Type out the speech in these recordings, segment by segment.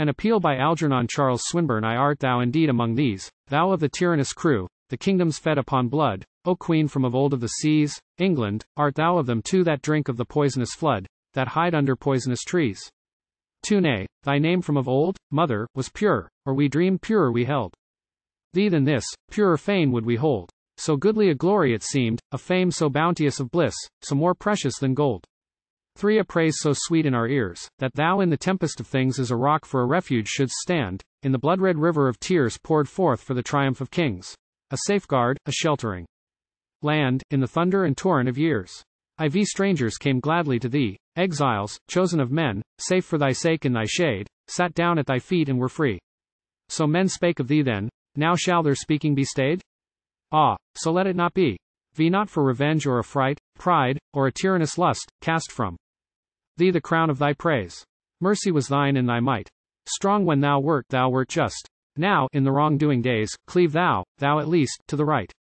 An appeal by Algernon Charles Swinburne I art thou indeed among these, thou of the tyrannous crew, the kingdoms fed upon blood, O queen from of old of the seas, England, art thou of them too that drink of the poisonous flood, that hide under poisonous trees? 2 Nay, thy name from of old, mother, was pure, or we dream purer we held. Thee than this, purer fain would we hold. So goodly a glory it seemed, a fame so bounteous of bliss, so more precious than gold. 3. A praise so sweet in our ears, that thou in the tempest of things as a rock for a refuge shouldst stand, in the blood-red river of tears poured forth for the triumph of kings. A safeguard, a sheltering. Land, in the thunder and torrent of years. IV strangers came gladly to thee, exiles, chosen of men, safe for thy sake in thy shade, sat down at thy feet and were free. So men spake of thee then, now shall their speaking be stayed? Ah, so let it not be. Thee not for revenge or affright, pride, or a tyrannous lust, cast from thee the crown of thy praise. Mercy was thine in thy might. Strong when thou wert, thou wert just. Now, in the wrongdoing days, cleave thou, thou at least, to the right.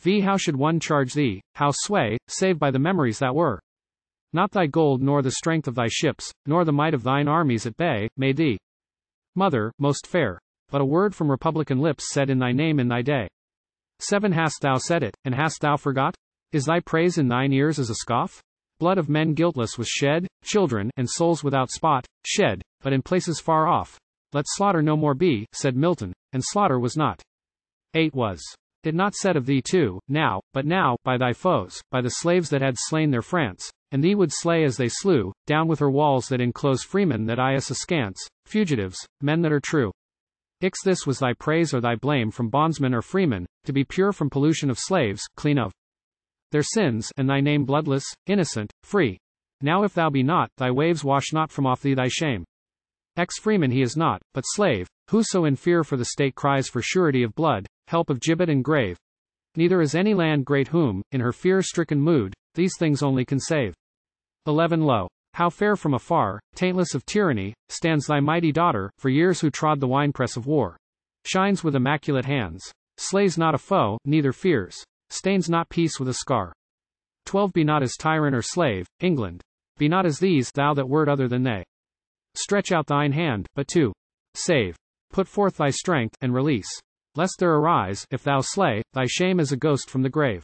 V. How should one charge thee, how sway, save by the memories that were? Not thy gold nor the strength of thy ships, nor the might of thine armies at bay, made thee. Mother, most fair. But a word from republican lips said in thy name in thy day. 7. Hast thou said it, and hast thou forgot? Is thy praise in thine ears as a scoff? Blood of men guiltless was shed, children, and souls without spot, shed, but in places far off. Let slaughter no more be, said Milton, and slaughter was not. 8 was it not said of thee too, now, but now, by thy foes, by the slaves that had slain their France, and thee would slay as they slew, down with her walls that enclose freemen that eye us askance, fugitives, men that are true. Ix this was thy praise or thy blame from bondsmen or freemen, to be pure from pollution of slaves, clean of their sins, and thy name bloodless, innocent, free. Now if thou be not, thy waves wash not from off thee thy shame. Ex freeman he is not, but slave, whoso in fear for the state cries for surety of blood, help of gibbet and grave. Neither is any land great whom, in her fear stricken mood, these things only can save. 11 Lo. How fair from afar, taintless of tyranny, stands thy mighty daughter, for years who trod the winepress of war. Shines with immaculate hands. Slays not a foe, neither fears. Stains not peace with a scar. 12 Be not as tyrant or slave, England. Be not as these, thou that wert other than they. Stretch out thine hand, but to save. Put forth thy strength, and release. Lest there arise, if thou slay, thy shame as a ghost from the grave.